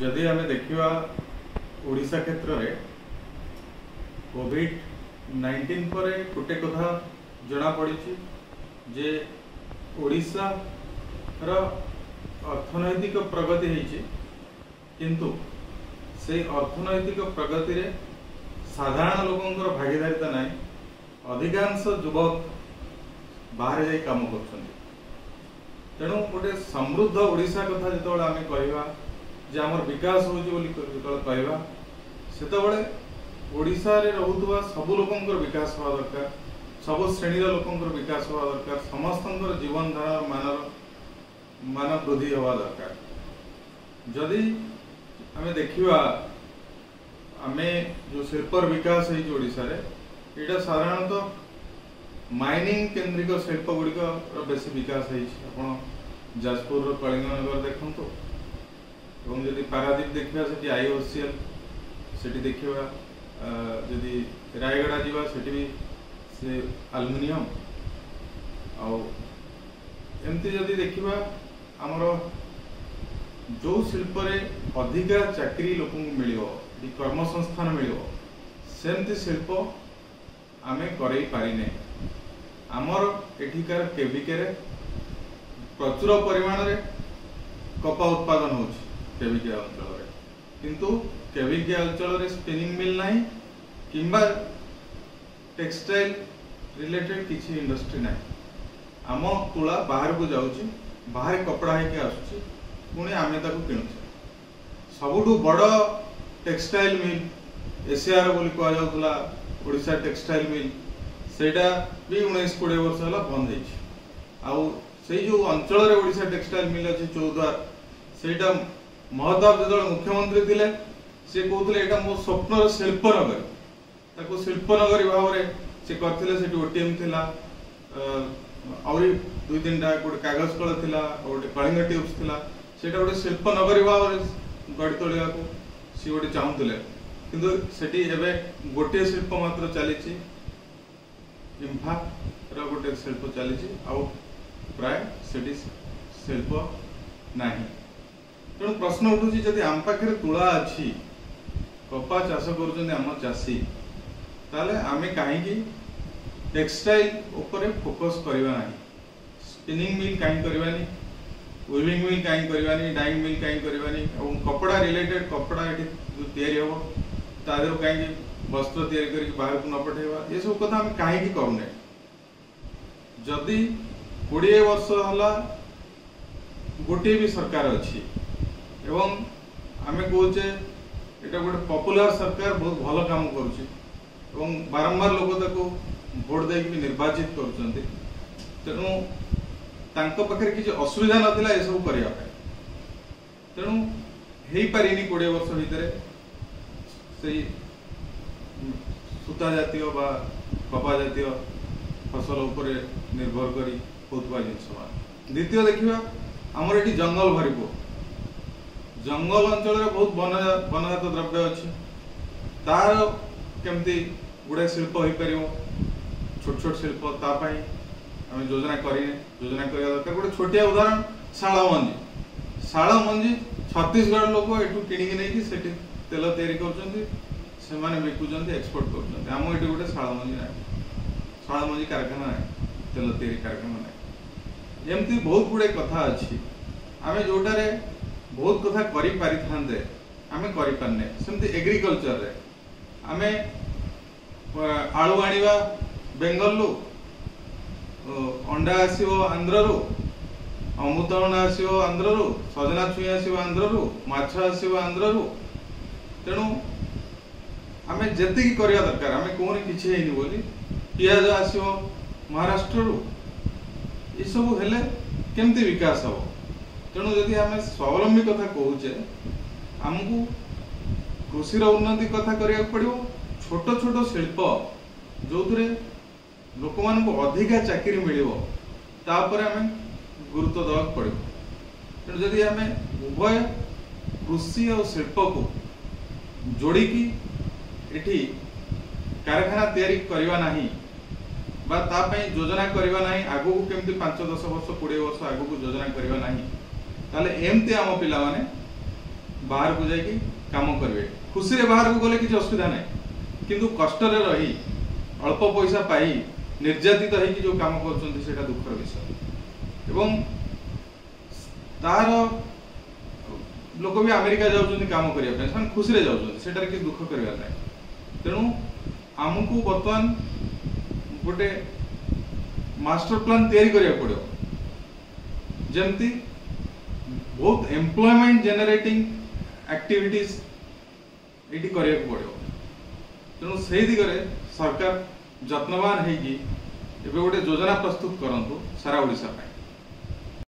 ଯଦି ଆମେ ଦେଖିବା ଓଡ଼ିଶା କ୍ଷେତ୍ରରେ କୋଭିଡ଼ ନାଇଣ୍ଟିନ୍ ପରେ ଗୋଟେ କଥା ଜଣାପଡ଼ିଛି ଯେ ଓଡ଼ିଶାର ଅର୍ଥନୈତିକ ପ୍ରଗତି ହେଇଛି କିନ୍ତୁ ସେଇ ଅର୍ଥନୈତିକ ପ୍ରଗତିରେ ସାଧାରଣ ଲୋକଙ୍କର ଭାଗିଦାରିତା ନାହିଁ ଅଧିକାଂଶ ଯୁବକ ବାହାରେ ଯାଇ କାମ କରୁଛନ୍ତି ତେଣୁ ଗୋଟେ ସମୃଦ୍ଧ ଓଡ଼ିଶା କଥା ଯେତେବେଳେ ଆମେ କହିବା ଯେ ଆମର ବିକାଶ ହେଉଛି ବୋଲି ଯେତେବେଳେ କହିବା ସେତେବେଳେ ଓଡ଼ିଶାରେ ରହୁଥିବା ସବୁ ଲୋକଙ୍କର ବିକାଶ ହେବା ଦରକାର ସବୁ ଶ୍ରେଣୀର ଲୋକଙ୍କର ବିକାଶ ହେବା ଦରକାର ସମସ୍ତଙ୍କର ଜୀବନଧାରାର ମାନର ମାନ ବୃଦ୍ଧି ହେବା ଦରକାର ଯଦି ଆମେ ଦେଖିବା ଆମେ ଯେଉଁ ଶିଳ୍ପର ବିକାଶ ହେଇଛି ଓଡ଼ିଶାରେ ଏଇଟା ସାଧାରଣତଃ ମାଇନିଂ କେନ୍ଦ୍ରିକ ଶିଳ୍ପ ଗୁଡ଼ିକର ବେଶୀ ବିକାଶ ହେଇଛି ଆପଣ ଯାଜପୁରର କଳିଙ୍ଗନଗର ଦେଖନ୍ତୁ এবং যদি পারাদ্বীপ দেখবে সেটি আইওসিএল সেটি দেখিবা যদি রায়গড়া যা সেটি বি সে আলুমিনিয়ম আমতি যদি দেখিবা আমার যে শিল্পরে অধিকা চাকরি লোক মিলব কি কর্মসংস্থান মিলব সেমতি শিল্প আমি করাই পারিনে আমার এঠিকার কেবিকে প্রচুর পরিমাণে কপা উৎপাদন হচ্ছে କେଭିକିଆ ଅଞ୍ଚଳରେ କିନ୍ତୁ କେଭିକିଆ ଅଞ୍ଚଳରେ ସ୍ପିନିଂ ମିଲ୍ ନାହିଁ କିମ୍ବା ଟେକ୍ସଟାଇଲ୍ ରିଲେଟେଡ୍ କିଛି ଇଣ୍ଡଷ୍ଟ୍ରି ନାହିଁ ଆମ ତୁଳା ବାହାରକୁ ଯାଉଛି ବାହାରେ କପଡ଼ା ହେଇକି ଆସୁଛି ପୁଣି ଆମେ ତାକୁ କିଣୁଛେ ସବୁଠୁ ବଡ଼ ଟେକ୍ସଟାଇଲ୍ ମିଲ୍ ଏସିଆର ବୋଲି କୁହାଯାଉଥିଲା ଓଡ଼ିଶା ଟେକ୍ସଟାଇଲ୍ ମିଲ୍ ସେଇଟା ବି ଉଣେଇଶ କୋଡ଼ିଏ ବର୍ଷ ହେଲା ବନ୍ଦ ହେଇଛି ଆଉ ସେଇ ଯେଉଁ ଅଞ୍ଚଳରେ ଓଡ଼ିଶା ଟେକ୍ସଟାଇଲ୍ ମିଲ୍ ଅଛି ଚୌଦ୍ୱାର ସେଇଟା ମହତାବ ଯେତେବେଳେ ମୁଖ୍ୟମନ୍ତ୍ରୀ ଥିଲେ ସେ କହୁଥିଲେ ଏଇଟା ମୋ ସ୍ୱପ୍ନର ଶିଳ୍ପନଗରୀ ତାକୁ ଶିଳ୍ପନଗରୀ ଭାବରେ ସେ କରିଥିଲେ ସେଠି ଓଟିଏମ୍ ଥିଲା ଆହୁରି ଦୁଇ ତିନିଟା ଗୋଟେ କାଗଜ କଳ ଥିଲା ଆଉ ଗୋଟେ କଳିଙ୍ଗ ଟ୍ୟୁବ୍ସ ଥିଲା ସେଇଟା ଗୋଟେ ଶିଳ୍ପନଗରୀ ଭାବରେ ଗଢି ତୋଳିବାକୁ ସେ ଗୋଟେ ଚାହୁଁଥିଲେ କିନ୍ତୁ ସେଠି ଏବେ ଗୋଟିଏ ଶିଳ୍ପ ମାତ୍ର ଚାଲିଛି ଇମ୍ଫାର ଗୋଟେ ଶିଳ୍ପ ଚାଲିଛି ଆଉ ପ୍ରାୟ ସେଠି ଶିଳ୍ପ ନାହିଁ ତେଣୁ ପ୍ରଶ୍ନ ଉଠୁଛି ଯଦି ଆମ ପାଖରେ ତୁଳା ଅଛି କପା ଚାଷ କରୁଛନ୍ତି ଆମ ଚାଷୀ ତାହେଲେ ଆମେ କାହିଁକି ଟେକ୍ସଟାଇଲ ଉପରେ ଫୋକସ୍ କରିବା ନାହିଁ ସ୍ପିନିଂ ମିଲ୍ କାହିଁକି କରିବାନି ୱିଭିଂ ମିଲ୍ କାହିଁକି କରିବାନି ଡାଇଂ ମିଲ୍ କାହିଁକି କରିବାନି ଏବଂ କପଡ଼ା ରିଲେଟେଡ୍ କପଡ଼ା ଏଠି ଯେଉଁ ତିଆରି ହେବ ତା ଦେହରୁ କାହିଁକି ବସ୍ତ୍ର ତିଆରି କରିକି ବାହାରକୁ ନ ପଠାଇବା ଏସବୁ କଥା ଆମେ କାହିଁକି କରୁନେ ଯଦି କୋଡ଼ିଏ ବର୍ଷ ହେଲା ଗୋଟିଏ ବି ସରକାର ଅଛି ଏବଂ ଆମେ କହୁଛେ ଏଇଟା ଗୋଟେ ପପୁଲାର ସରକାର ବହୁତ ଭଲ କାମ କରୁଛି ଏବଂ ବାରମ୍ବାର ଲୋକ ତାକୁ ଭୋଟ ଦେଇକି ନିର୍ବାଚିତ କରୁଛନ୍ତି ତେଣୁ ତାଙ୍କ ପାଖରେ କିଛି ଅସୁବିଧା ନଥିଲା ଏସବୁ କରିବା ପାଇଁ ତେଣୁ ହେଇପାରିନି କୋଡ଼ିଏ ବର୍ଷ ଭିତରେ ସେଇ ସୂତା ଜାତୀୟ ବା କପା ଜାତୀୟ ଫସଲ ଉପରେ ନିର୍ଭର କରି ହେଉଥିବା ଜିନିଷ ଦ୍ୱିତୀୟ ଦେଖିବା ଆମର ଏଠି ଜଙ୍ଗଲ ଭରିପୁର জঙ্গল অঞ্চলের বহুত বন বনজাত দ্রব্য অছি তার কেমতি গুড়ে শিল্প হয়েপার ছোট ছোট শিল্প তা আমি যোজনা করি যোজনা করা দরকার গোটে ছোটিয়া উদাহরণ শাল মঞ্জি শাল মঞ্জি ছত্তিশগড় লোক এটু কিনিকি নেই সেটি তেল তৈরি করছেন সেমানে বিকুছেন এক্সপোর্ট করছেন আম এটি গোটে শাল মঞ্জি নাই শাল মঞ্জি কারখানা নাই তেল তৈরি কারখানা নাই এমতি বহুত গুড়ে কথা আছে আমি যেটার ବହୁତ କଥା କରିପାରିଥାନ୍ତେ ଆମେ କରିପାରୁନେ ସେମିତି ଏଗ୍ରିକଲଚରରେ ଆମେ ଆଳୁ ଆଣିବା ବେଙ୍ଗଲରୁ ଅଣ୍ଡା ଆସିବ ଆନ୍ଧ୍ରରୁ ଅମୃତଭଣ୍ଡା ଆସିବ ଆନ୍ଧ୍ରରୁ ସଜନା ଛୁଇଁ ଆସିବ ଆନ୍ଧ୍ରରୁ ମାଛ ଆସିବ ଆନ୍ଧ୍ରରୁ ତେଣୁ ଆମେ ଯେତିକି କରିବା ଦରକାର ଆମେ କୌଣସି କିଛି ହେଇନି ବୋଲି ପିଆଜ ଆସିବ ମହାରାଷ୍ଟ୍ରରୁ ଏସବୁ ହେଲେ କେମିତି ବିକାଶ ହବ ତେଣୁ ଯଦି ଆମେ ସ୍ୱାବଲମ୍ବୀ କଥା କହୁଛେ ଆମକୁ କୃଷିର ଉନ୍ନତି କଥା କରିବାକୁ ପଡ଼ିବ ଛୋଟ ଛୋଟ ଶିଳ୍ପ ଯେଉଁଥିରେ ଲୋକମାନଙ୍କୁ ଅଧିକା ଚାକିରି ମିଳିବ ତା ଉପରେ ଆମେ ଗୁରୁତ୍ୱ ଦେବାକୁ ପଡ଼ିବ ତେଣୁ ଯଦି ଆମେ ଉଭୟ କୃଷି ଆଉ ଶିଳ୍ପକୁ ଯୋଡ଼ିକି ଏଠି କାରଖାନା ତିଆରି କରିବା ନାହିଁ ବା ତା ପାଇଁ ଯୋଜନା କରିବା ନାହିଁ ଆଗକୁ କେମିତି ପାଞ୍ଚ ଦଶ ବର୍ଷ କୋଡ଼ିଏ ବର୍ଷ ଆଗକୁ ଯୋଜନା କରିବା ନାହିଁ তাহলে এমতে আম পিলামানে ବାହାରକୁ ଯାଇକି କାମ କରିବେ ଖୁସିରେ ବାହାରକୁ ଗଲେ କିଛି ଅସୁବିଧା ନାହିଁ କିନ୍ତୁ କଷ୍ଟରେ ରହି ଅଳ୍ପ ପଇସା ପାଇ ନିର୍ଯାତିତ ହେଇକି ଯେଉଁ କାମ କରୁଛନ୍ତି ସେଇଟା ଦୁଃଖର ବିଷୟ ଏବଂ ତାହାର ଲୋକ ବି ଆମେରିକା ଯାଉଛନ୍ତି କାମ କରିବା ପାଇଁ ସେମାନେ ଖୁସିରେ ଯାଉଛନ୍ତି ସେଠାରେ କିଛି ଦୁଃଖ କରିବାର ନାହିଁ ତେଣୁ ଆମକୁ ବର୍ତ୍ତମାନ ଗୋଟେ ମାଷ୍ଟର ପ୍ଲାନ୍ ତିଆରି କରିବାକୁ ପଡ଼ିବ ଯେମିତି ବହୁତ ଏମ୍ପ୍ଲୟମେଣ୍ଟ ଜେନେରେଟିଂ ଆକ୍ଟିଭିଟିଜ୍ ଏଇଠି କରିବାକୁ ପଡ଼ିବ ତେଣୁ ସେଇ ଦିଗରେ ସରକାର ଯତ୍ନବାନ ହେଇକି ଏବେ ଗୋଟେ ଯୋଜନା ପ୍ରସ୍ତୁତ କରନ୍ତୁ ସାରା ଓଡ଼ିଶା ପାଇଁ